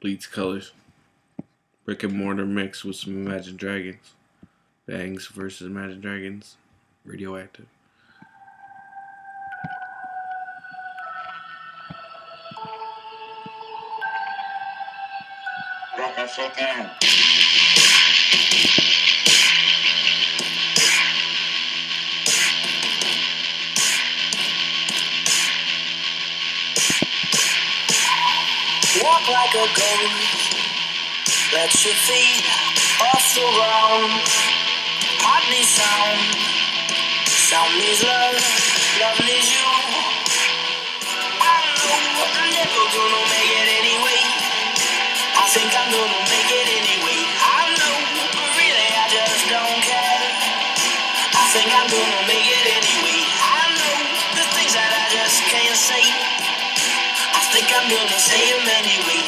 Bleeds colors. Brick and mortar mixed with some Imagine Dragons. Bangs versus Imagine Dragons. Radioactive. Like a ghost. Let your feet off the ground. Heart needs sound. Sound needs love. Love needs you. I know I'm never gonna make it anyway. I think I'm gonna make it anyway. I know, but really I just don't care. I think I'm gonna make it anyway. I know the things that I just can't say. I think I'm gonna say them anyway.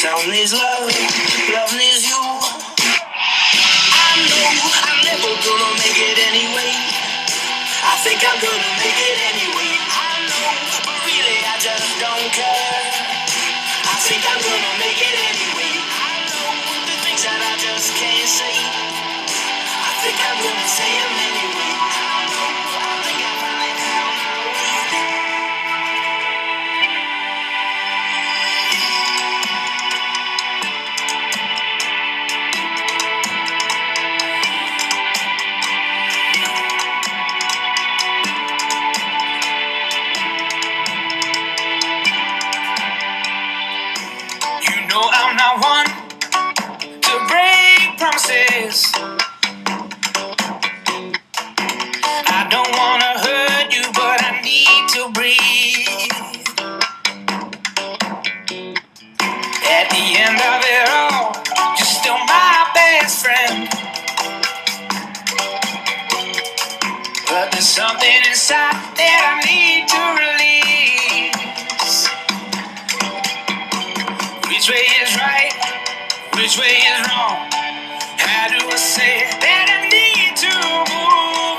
Sound needs love. Love needs you. I know I'm never gonna make it anyway. I think I'm gonna make it anyway. I know, but really I just don't care. I think I'm gonna make it anyway. I know the things that I just can't say. I think I'm gonna say them anyway. Way is right? Which way is wrong? How do I say that I need to move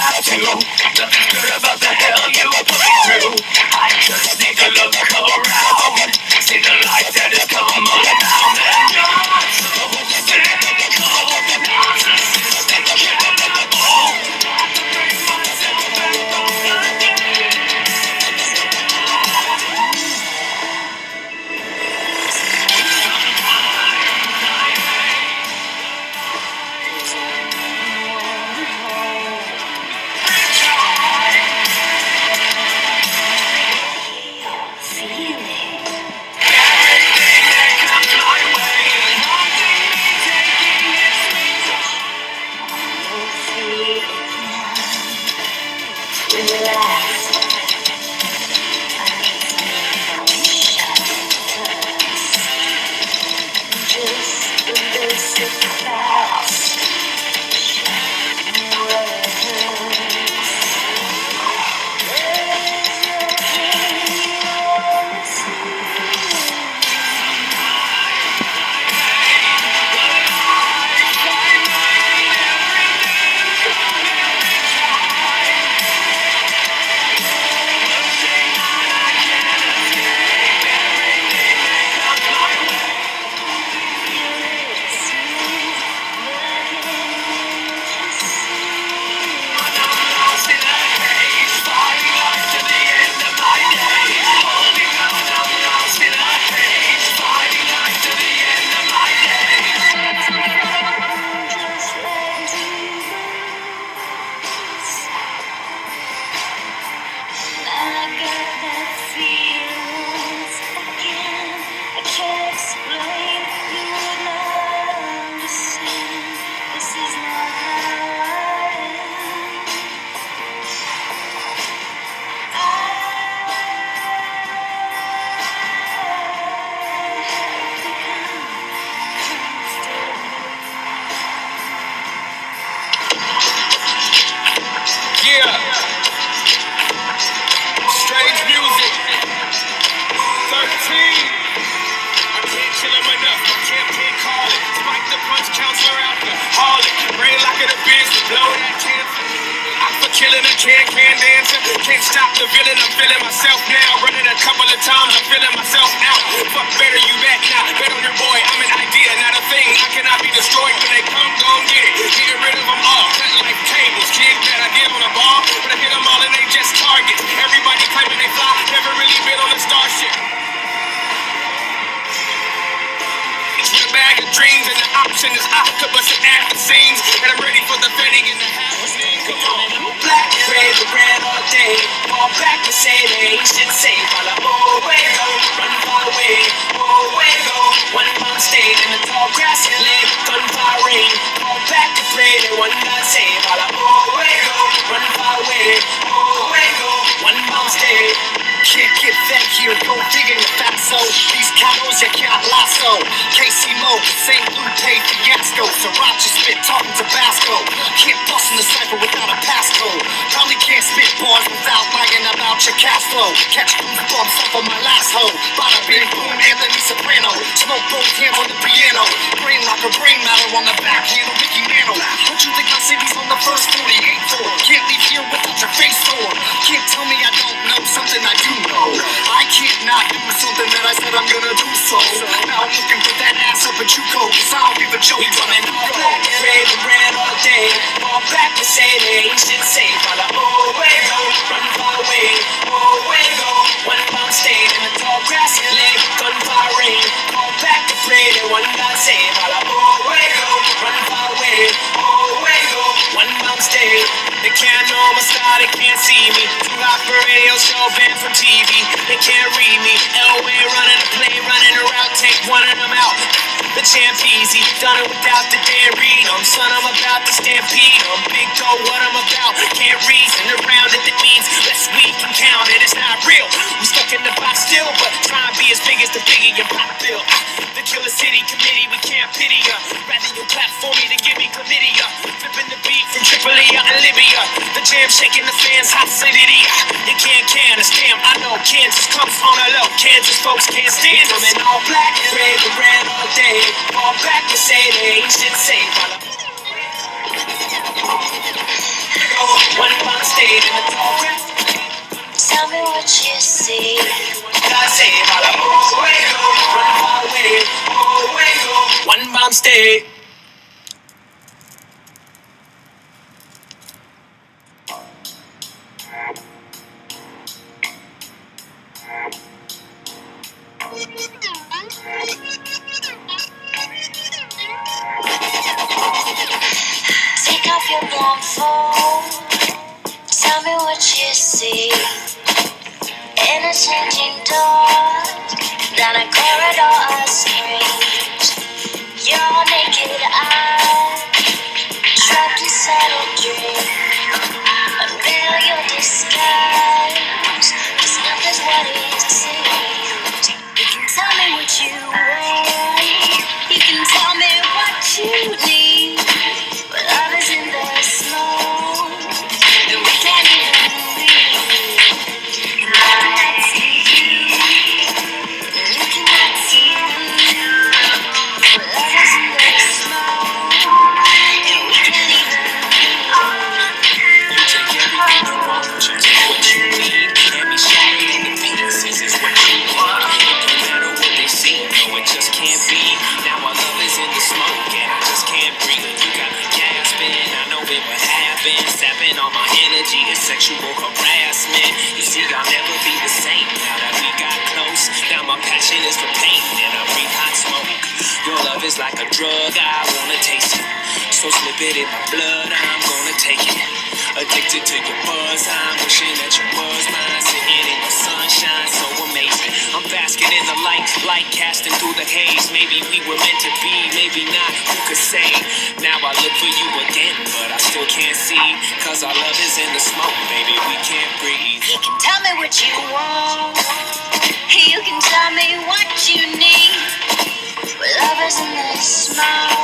i don't go. The seams. And I'm ready for the fitting and the happening. Come on. Black red, the red all day. Fall back to say they should say, Fala, oh, way go, run far away, way go. One bomb stayed in the tall grass and gunfire rain. Fall back to pray, they one God say, Fala, oh, way go, lasso. Casey Mo, St. Lupe fiasco. Sriracha spit talking Tabasco. Can't bust in the cipher without a passcode. Probably can't spit bars without lying about your cash flow. Catch goosebumps up on my last hoe. Bada bing boom, Anthony Soprano. Smoke both hands on the piano. Brain locker, brain matter on the back handle, Mickey Mantle. What you think I see these on the first 48 floor, Can't leave here without your face sore. Can't tell me I don't know something I do know. I can't not do something that I said I'm gonna do so. Now I'm looking for that ass up at Juco, cause I don't give a joke. We running all black and red, the red all day. Fall back to say they should say, Fala, oh, way go, run far away, oh, way go. One bomb stayed in the tall grass and lay, gunfire rain. Back to pray, they one God say, Fala, oh, way go, run far away, oh, way go. One bomb stayed. They can't know my style, they can't see me. Too hot for radio show, banned from TV. They can't read me. Easy, done it without the read. I'm son, I'm about to stampede. I'm big go, what I'm about. Can't reason around it, that means less we can count it. It's not real. We stuck in the box still, but Tripoli Libya. The jam shaking the fans, hot acidity. You can't can us, damn, I know Kansas comes on a low. Kansas folks can't stand us. Coming all black and red, the red all day. Fall back to say they should say, Fala, one bomb stayed in the tall grass. Tell me what you see. God say, Fala, oh, way go, run far away, way go. One bomb stay. Sexual harassment. You see, I'll never be the same now that we got close. Now my passion is for pain, and I breathe hot smoke. Your love is like a drug, I wanna taste it. So slip it in my blood, I'm gonna take it. Addicted to your buzz, I'm wishing that you was mine. Sitting in your sunshine, so amazing. I'm basking in the light, light casting through the haze. Maybe we were meant to be, maybe not, who could say? Now I look for you again, but I still can't see. Cause our love is in the smoke, baby, we can't breathe. You can tell me what you want. You can tell me what you need. Love is in the smoke.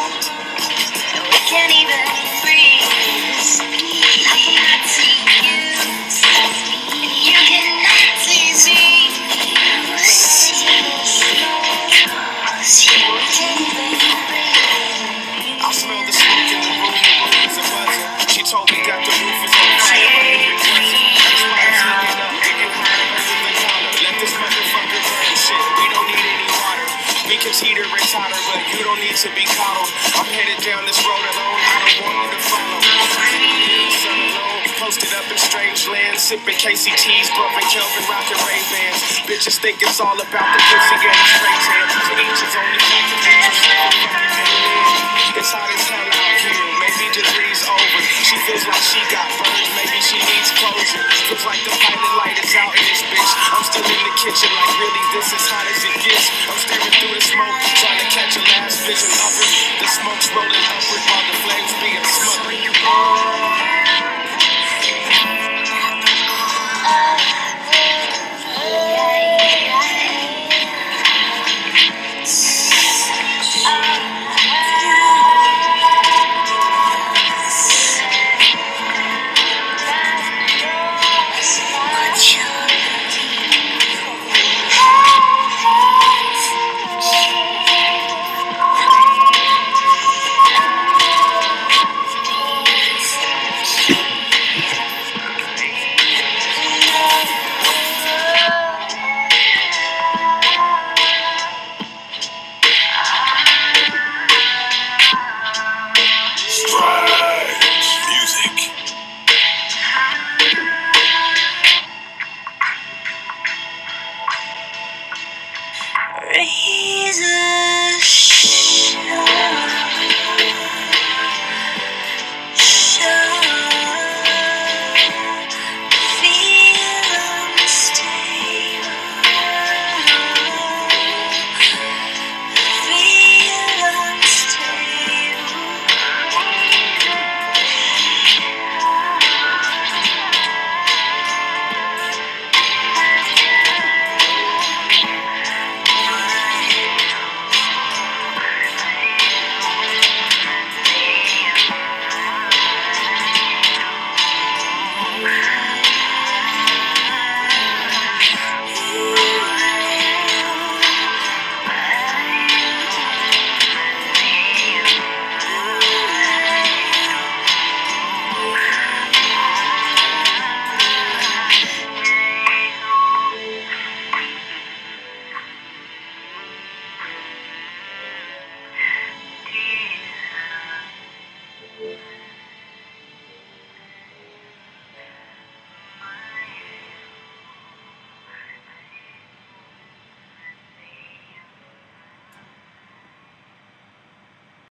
Sipping KCTs, bumping Kelvin rockin' Ray Bans. Bitches think it's all about the pussy and the straight hands. To each you got to. It's hot as hell out here. Maybe degrees over. She feels like she got burned. Maybe she needs closure. Feels like the pilot light is out in this bitch. I'm still in the kitchen, like really, this is hot as it gets. I'm staring through the smoke, trying to catch a last vision of it. The smoke's rolling upward while the flames being smothered.